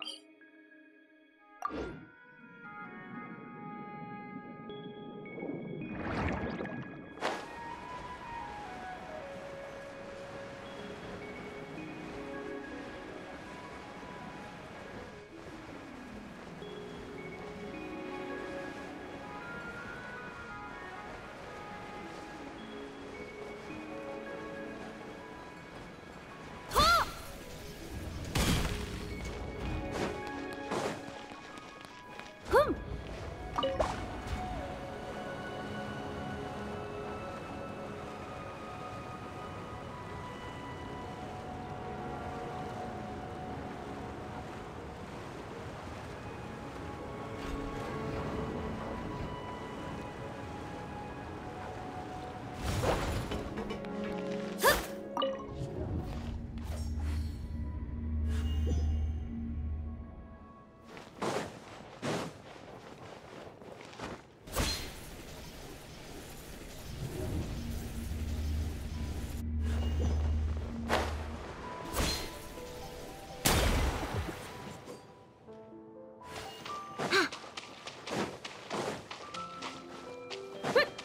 ฮึม よ